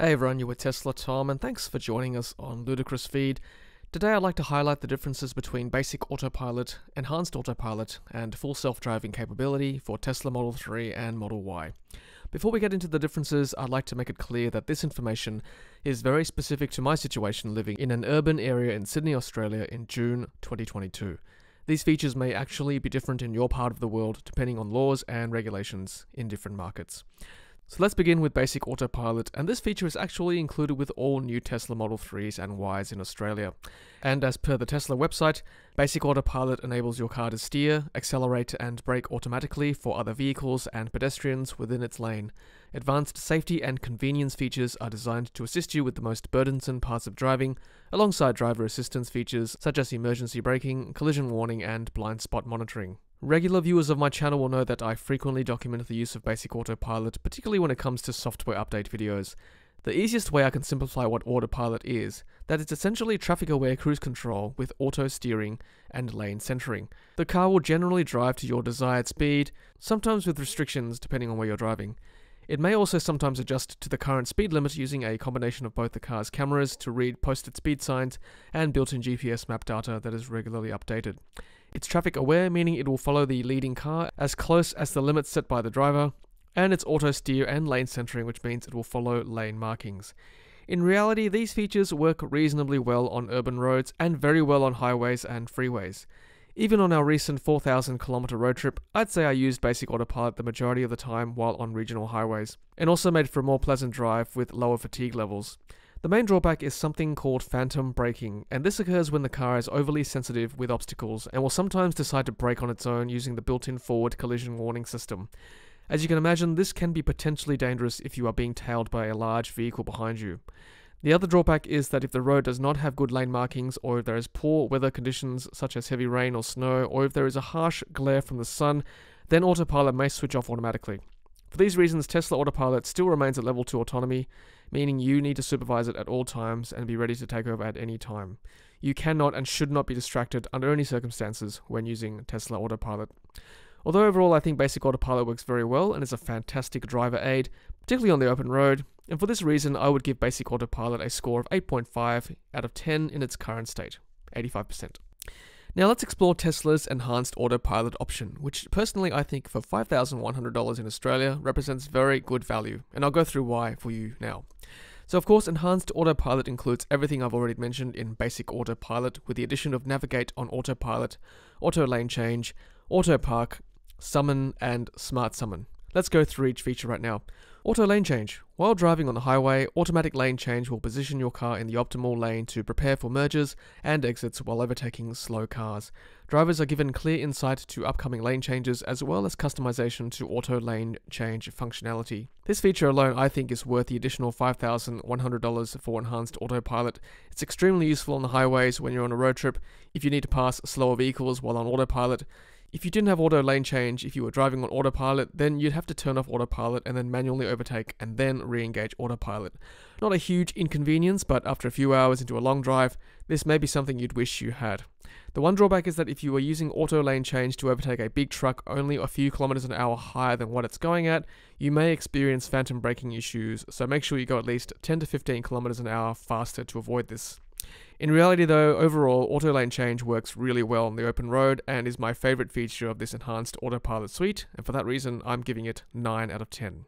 Hey everyone, you're with Tesla Tom, and thanks for joining us on Ludicrous Feed. Today I'd like to highlight the differences between basic autopilot, enhanced autopilot, and full self-driving capability for Tesla Model 3 and Model Y. Before we get into the differences, I'd like to make it clear that this information is very specific to my situation living in an urban area in Sydney, Australia in June 2022. These features may actually be different in your part of the world depending on laws and regulations in different markets. So let's begin with basic autopilot, and this feature is actually included with all new Tesla Model 3s and Ys in Australia. And as per the Tesla website, basic autopilot enables your car to steer, accelerate, and brake automatically for other vehicles and pedestrians within its lane. Advanced safety and convenience features are designed to assist you with the most burdensome parts of driving, alongside driver assistance features such as emergency braking, collision warning, and blind spot monitoring. Regular viewers of my channel will know that I frequently document the use of basic autopilot, particularly when it comes to software update videos. The easiest way I can simplify what autopilot is, that it's essentially traffic-aware cruise control with auto steering and lane centering. The car will generally drive to your desired speed, sometimes with restrictions depending on where you're driving. It may also sometimes adjust to the current speed limit using a combination of both the car's cameras to read posted speed signs and built-in GPS map data that is regularly updated. It's traffic aware, meaning it will follow the leading car as close as the limits set by the driver, and it's auto steer and lane centering, which means it will follow lane markings. In reality, these features work reasonably well on urban roads and very well on highways and freeways. Even on our recent 4,000 kilometer road trip, I'd say I used basic autopilot the majority of the time while on regional highways, and also made for a more pleasant drive with lower fatigue levels. The main drawback is something called phantom braking, and this occurs when the car is overly sensitive with obstacles and will sometimes decide to brake on its own using the built-in forward collision warning system. As you can imagine, this can be potentially dangerous if you are being tailed by a large vehicle behind you. The other drawback is that if the road does not have good lane markings, or if there is poor weather conditions such as heavy rain or snow, or if there is a harsh glare from the sun, then autopilot may switch off automatically. For these reasons, Tesla Autopilot still remains at level 2 autonomy, meaning you need to supervise it at all times and be ready to take over at any time. You cannot and should not be distracted under any circumstances when using Tesla Autopilot. Although overall I think Basic Autopilot works very well and is a fantastic driver aid, particularly on the open road, and for this reason I would give Basic Autopilot a score of 8.5 out of 10 in its current state, 85%. Now let's explore Tesla's enhanced autopilot option, which personally I think for $5,100 in Australia represents very good value, and I'll go through why for you now. So of course, enhanced autopilot includes everything I've already mentioned in basic autopilot with the addition of navigate on autopilot, auto lane change, auto park, summon, and smart summon. Let's go through each feature right now. Auto lane change. While driving on the highway, automatic lane change will position your car in the optimal lane to prepare for mergers and exits while overtaking slow cars. Drivers are given clear insight to upcoming lane changes as well as customization to auto lane change functionality. This feature alone I think is worth the additional $5,100 for enhanced autopilot. It's extremely useful on the highways when you're on a road trip, if you need to pass slower vehicles while on autopilot, if you didn't have auto lane change, if you were driving on autopilot, then you'd have to turn off autopilot and then manually overtake and then re-engage autopilot. Not a huge inconvenience, but after a few hours into a long drive, this may be something you'd wish you had. The one drawback is that if you were using auto lane change to overtake a big truck only a few kilometers an hour higher than what it's going at, you may experience phantom braking issues, so make sure you go at least 10 to 15 kilometers an hour faster to avoid this. In reality though, overall, auto lane change works really well on the open road and is my favorite feature of this enhanced autopilot suite, and for that reason, I'm giving it 9 out of 10.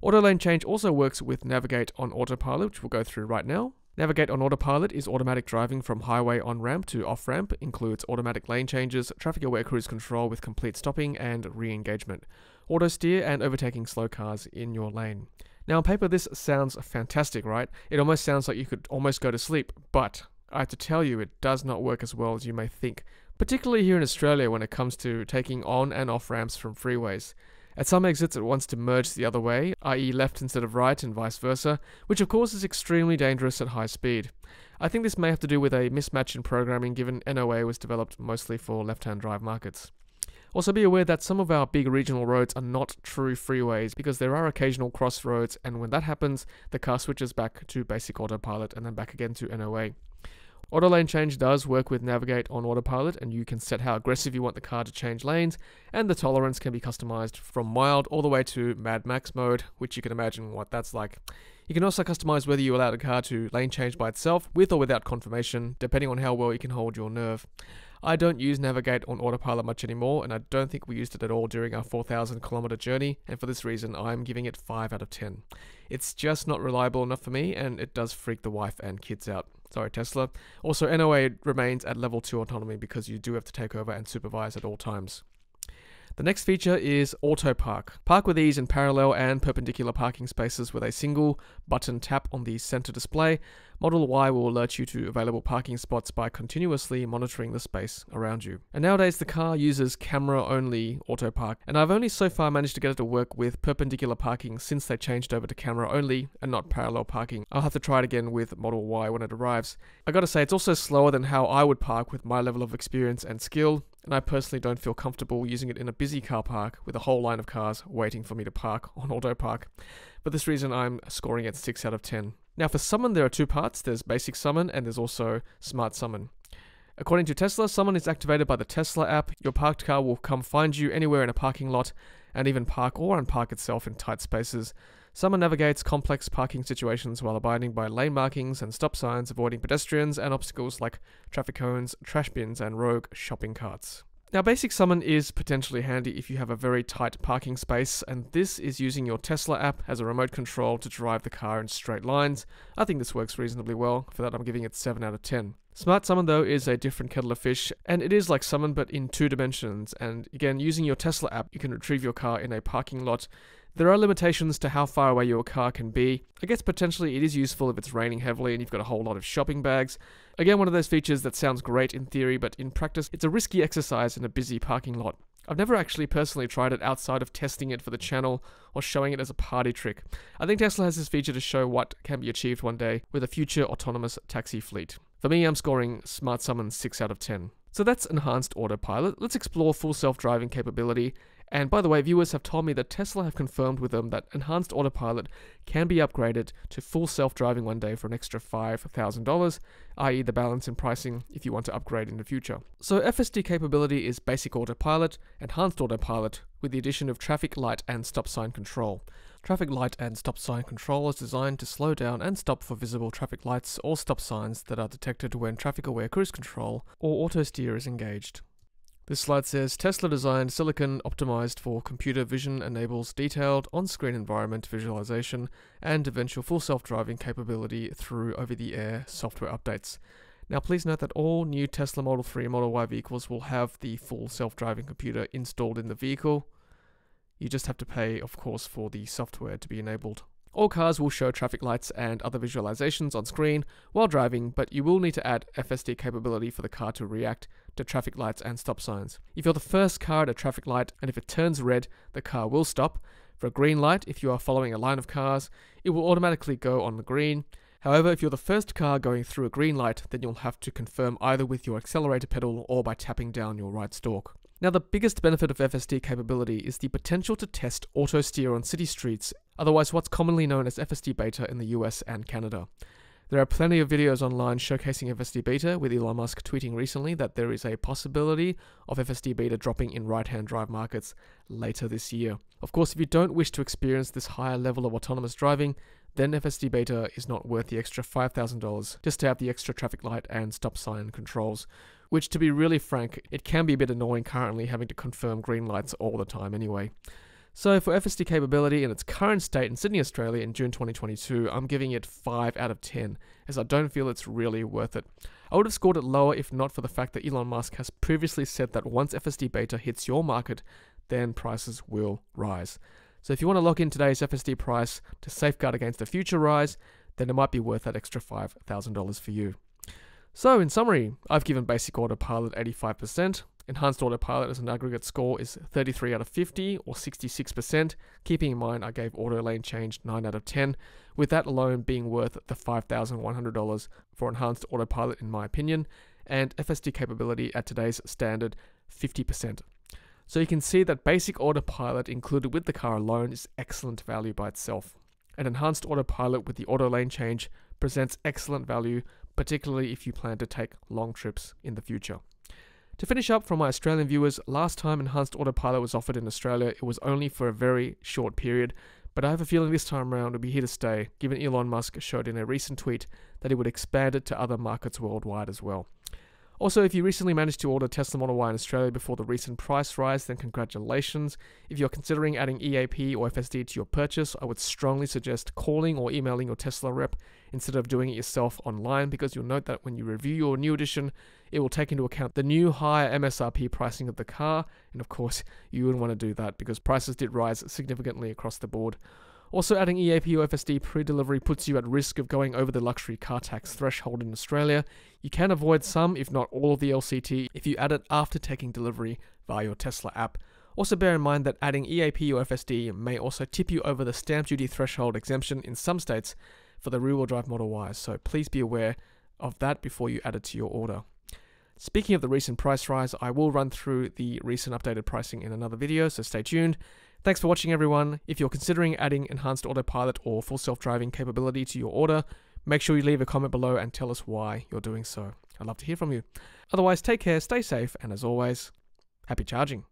Auto lane change also works with Navigate on autopilot, which we'll go through right now. Navigate on autopilot is automatic driving from highway on ramp to off ramp, includes automatic lane changes, traffic aware cruise control with complete stopping and re engagement, auto steer, and overtaking slow cars in your lane. Now, on paper, this sounds fantastic, right? It almost sounds like you could almost go to sleep, but I have to tell you, it does not work as well as you may think, particularly here in Australia when it comes to taking on and off ramps from freeways. At some exits, it wants to merge the other way, i.e., left instead of right, and vice versa, which of course is extremely dangerous at high speed. I think this may have to do with a mismatch in programming given NOA was developed mostly for left hand drive markets. Also be aware that some of our big regional roads are not true freeways because there are occasional crossroads and when that happens, the car switches back to basic autopilot and then back again to NOA. Auto lane change does work with Navigate on autopilot, and you can set how aggressive you want the car to change lanes, and the tolerance can be customized from mild all the way to Mad Max mode, which you can imagine what that's like. You can also customize whether you allow the car to lane change by itself, with or without confirmation, depending on how well you can hold your nerve. I don't use Navigate on autopilot much anymore, and I don't think we used it at all during our 4,000 kilometer journey, and for this reason, I'm giving it 5 out of 10. It's just not reliable enough for me, and it does freak the wife and kids out. Sorry, Tesla. Also, NOA remains at level 2 autonomy because you do have to take over and supervise at all times. The next feature is Auto Park. Park with ease in parallel and perpendicular parking spaces with a single button tap on the center display. Model Y will alert you to available parking spots by continuously monitoring the space around you. And nowadays the car uses camera only auto park, and I've only so far managed to get it to work with perpendicular parking since they changed over to camera only and not parallel parking. I'll have to try it again with Model Y when it arrives. I gotta say, it's also slower than how I would park with my level of experience and skill, and I personally don't feel comfortable using it in a busy car park with a whole line of cars waiting for me to park on auto park. For this reason, I'm scoring it 6 out of 10. Now, for summon, there are two parts there's basic summon and there's also smart summon. According to Tesla, summon is activated by the Tesla app. Your parked car will come find you anywhere in a parking lot and even park or unpark itself in tight spaces. Summon navigates complex parking situations while abiding by lane markings and stop signs, avoiding pedestrians and obstacles like traffic cones, trash bins, and rogue shopping carts. Now, Basic Summon is potentially handy if you have a very tight parking space, and this is using your Tesla app as a remote control to drive the car in straight lines. I think this works reasonably well. For that, I'm giving it 7 out of 10. Smart Summon, though, is a different kettle of fish, and it is like Summon but in two dimensions. And again, using your Tesla app, you can retrieve your car in a parking lot there are limitations to how far away your car can be. I guess potentially it is useful if it's raining heavily and you've got a whole lot of shopping bags. Again, one of those features that sounds great in theory, but in practice, it's a risky exercise in a busy parking lot. I've never actually personally tried it outside of testing it for the channel or showing it as a party trick. I think Tesla has this feature to show what can be achieved one day with a future autonomous taxi fleet. For me, I'm scoring Smart Summon 6 out of 10. So that's enhanced autopilot. Let's explore full self-driving capability and by the way, viewers have told me that Tesla have confirmed with them that enhanced autopilot can be upgraded to full self driving one day for an extra $5,000, i.e., the balance in pricing if you want to upgrade in the future. So, FSD capability is basic autopilot, enhanced autopilot, with the addition of traffic light and stop sign control. Traffic light and stop sign control is designed to slow down and stop for visible traffic lights or stop signs that are detected when traffic aware cruise control or auto steer is engaged. This slide says Tesla designed silicon optimized for computer vision enables detailed on-screen environment visualization and eventual full self-driving capability through over-the-air software updates. Now please note that all new Tesla Model 3 and Model Y vehicles will have the full self-driving computer installed in the vehicle. You just have to pay, of course, for the software to be enabled. All cars will show traffic lights and other visualizations on screen while driving, but you will need to add FSD capability for the car to react to traffic lights and stop signs. If you're the first car at a traffic light and if it turns red, the car will stop. For a green light, if you are following a line of cars, it will automatically go on the green. However, if you're the first car going through a green light, then you'll have to confirm either with your accelerator pedal or by tapping down your right stalk. Now, the biggest benefit of FSD capability is the potential to test auto steer on city streets, otherwise, what's commonly known as FSD beta in the US and Canada. There are plenty of videos online showcasing FSD beta, with Elon Musk tweeting recently that there is a possibility of FSD beta dropping in right hand drive markets later this year. Of course, if you don't wish to experience this higher level of autonomous driving, then FSD beta is not worth the extra $5,000 just to have the extra traffic light and stop sign controls, which to be really frank, it can be a bit annoying currently having to confirm green lights all the time anyway. So for FSD capability in its current state in Sydney, Australia in June 2022, I'm giving it 5 out of 10, as I don't feel it's really worth it. I would have scored it lower if not for the fact that Elon Musk has previously said that once FSD beta hits your market, then prices will rise. So if you want to lock in today's FSD price to safeguard against a future rise, then it might be worth that extra $5,000 for you. So, in summary, I've given Basic Autopilot 85%. Enhanced Autopilot as an aggregate score is 33 out of 50 or 66%. Keeping in mind, I gave Auto Lane Change 9 out of 10, with that alone being worth the $5,100 for Enhanced Autopilot, in my opinion, and FSD capability at today's standard 50%. So you can see that basic autopilot included with the car alone is excellent value by itself. An enhanced autopilot with the auto lane change presents excellent value particularly if you plan to take long trips in the future. To finish up from my Australian viewers, last time Enhanced Autopilot was offered in Australia, it was only for a very short period, but I have a feeling this time around it'll be here to stay, given Elon Musk showed in a recent tweet that he would expand it to other markets worldwide as well. Also, if you recently managed to order Tesla Model Y in Australia before the recent price rise, then congratulations. If you're considering adding EAP or FSD to your purchase, I would strongly suggest calling or emailing your Tesla rep instead of doing it yourself online because you'll note that when you review your new edition, it will take into account the new higher MSRP pricing of the car. And of course, you wouldn't want to do that because prices did rise significantly across the board. Also, adding EAP or FSD pre delivery puts you at risk of going over the luxury car tax threshold in Australia. You can avoid some, if not all, of the LCT if you add it after taking delivery via your Tesla app. Also, bear in mind that adding EAP or FSD may also tip you over the stamp duty threshold exemption in some states for the rear wheel drive Model Y, so please be aware of that before you add it to your order. Speaking of the recent price rise, I will run through the recent updated pricing in another video, so stay tuned. Thanks for watching everyone. If you're considering adding enhanced autopilot or full self-driving capability to your order, make sure you leave a comment below and tell us why you're doing so. I'd love to hear from you. Otherwise, take care, stay safe, and as always, happy charging.